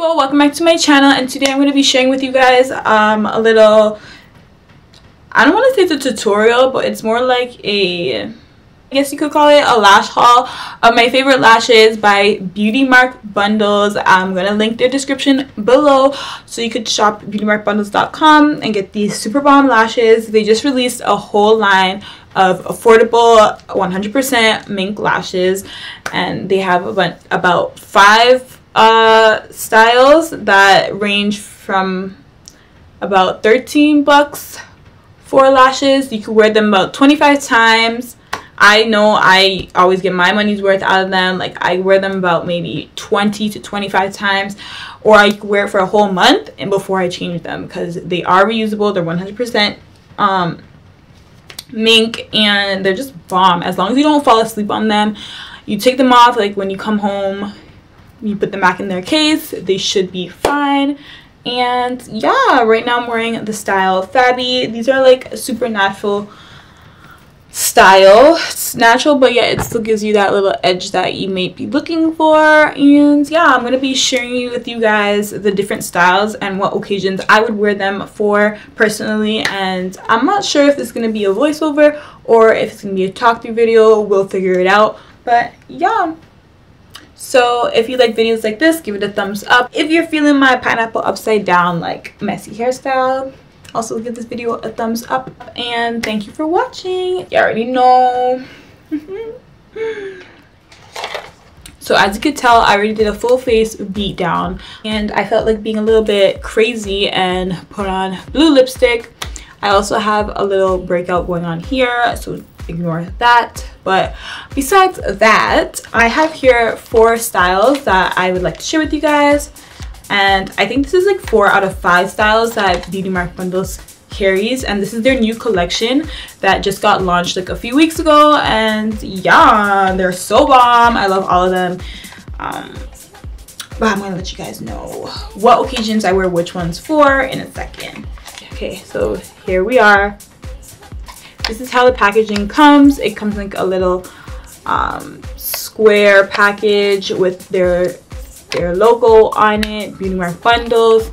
people welcome back to my channel and today i'm going to be sharing with you guys um a little i don't want to say it's a tutorial but it's more like a i guess you could call it a lash haul. Of my favorite lashes by Beautymark Bundles. I'm gonna link their description below so you could shop beautymarkbundles.com and get these super bomb lashes. They just released a whole line of affordable 100% mink lashes and they have about five uh, styles that range from about 13 bucks for lashes. You can wear them about 25 times. I know I always get my money's worth out of them. Like I wear them about maybe 20 to 25 times or I wear it for a whole month and before I change them because they are reusable. They're 100% um, mink and they're just bomb. As long as you don't fall asleep on them, you take them off like when you come home you put them back in their case they should be fine. And yeah right now i'm wearing the style Fabi these are like super natural style. It's natural but yeah it still gives you that little edge that you may be looking for. And yeah i'm going to be sharing with you guys the different styles and what occasions i would wear them for personally. And i'm not sure if it's going to be a voiceover or if it's going to be a talk through video. We'll figure it out. But yeah so if you like videos like this, give it a thumbs up. If you're feeling my pineapple upside down like messy hairstyle, also give this video a thumbs up. And thank you for watching. You already know. So as you could tell, I already did a full face beat down and I felt like being a little bit crazy and put on blue lipstick. I also have a little breakout going on here, so ignore that. But besides that i have here four styles that i would like to share with you guys. And i think this is like four out of five styles that Beautymark Bundles carries. And this is their new collection that just got launched like a few weeks ago. And yeah they're so bomb. I love all of them. Um but i'm gonna let you guys know what occasions i wear which ones for in a second. Okay so here we are this is how the packaging comes. It comes like a little um, square package with their their logo on it Beautymark Bundles.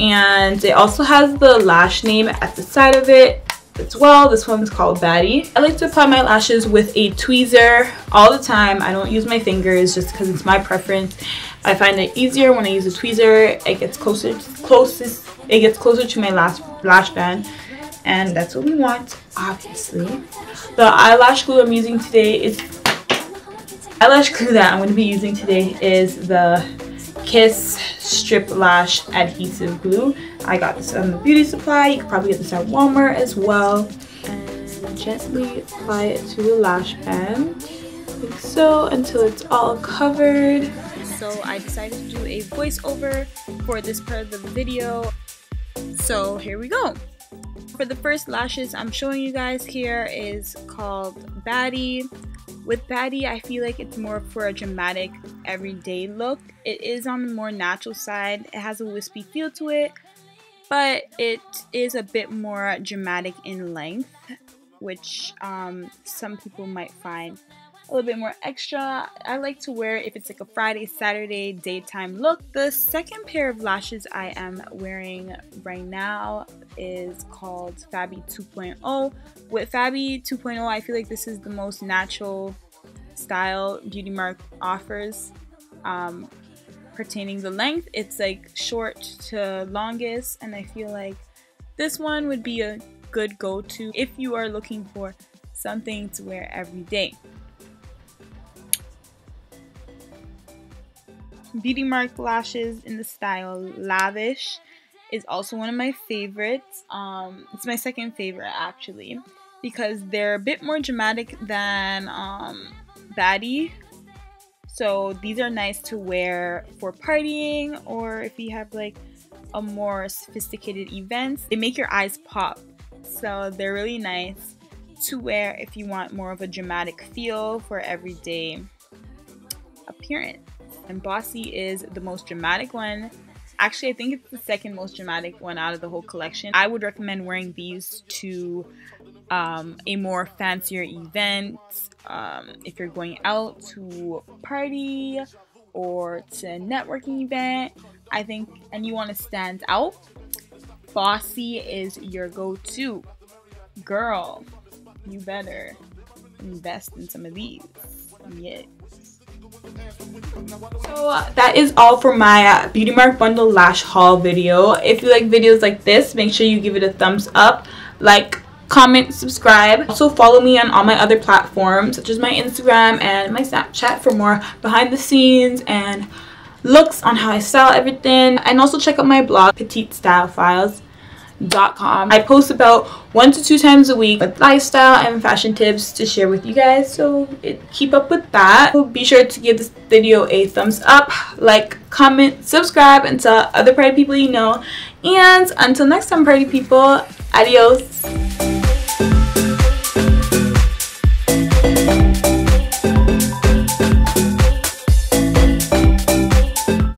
And it also has the lash name at the side of it as well. This one's called Baddie I like to apply my lashes with a tweezer all the time. I don't use my fingers just because it's my preference. I find it easier when I use a tweezer. It gets closer closest it gets closer to my lash lash band and that's what we want obviously. The eyelash glue i'm using today is eyelash glue that i'm going to be using today is the kiss strip lash adhesive glue. I got this on the beauty supply. You could probably get this at walmart as well. And gently apply it to the lash band like so until it's all covered. So i decided to do a voiceover for this part of the video. So here we go for the first lashes I'm showing you guys here is called Baddie. With Baddie, I feel like it's more for a dramatic everyday look. It is on the more natural side. It has a wispy feel to it, but it is a bit more dramatic in length, which um, some people might find a little bit more extra. I like to wear if it's like a Friday, Saturday daytime look. The second pair of lashes I am wearing right now is called Fabi 2.0. With Fabi 2.0, I feel like this is the most natural style Beautymark offers. Um, pertaining the length, it's like short to longest, and I feel like this one would be a good go-to if you are looking for something to wear every day. Beautymark lashes in the style Lavish is also one of my favorites. Um, it's my second favorite actually because they're a bit more dramatic than um, Baddie. So these are nice to wear for partying or if you have like a more sophisticated event. They make your eyes pop. So they're really nice to wear if you want more of a dramatic feel for everyday appearance and Bossy is the most dramatic one Actually, I think it's the second most dramatic one out of the whole collection. I would recommend wearing these to um, a more fancier event. Um, if you're going out to a party or to a networking event, I think, and you want to stand out, Bossy is your go-to. Girl, you better invest in some of these. Yes. So that is all for my uh, Beautymark Bundle Lash Haul video. If you like videos like this, make sure you give it a thumbs up, like, comment, subscribe. Also follow me on all my other platforms such as my Instagram and my Snapchat for more behind the scenes and looks on how I style everything. And also check out my blog, Petite Style Files com. I post about one to two times a week with lifestyle and fashion tips to share with you guys. So it, keep up with that. So be sure to give this video a thumbs up, like, comment, subscribe, and tell other party people you know. And until next time, party people, adios.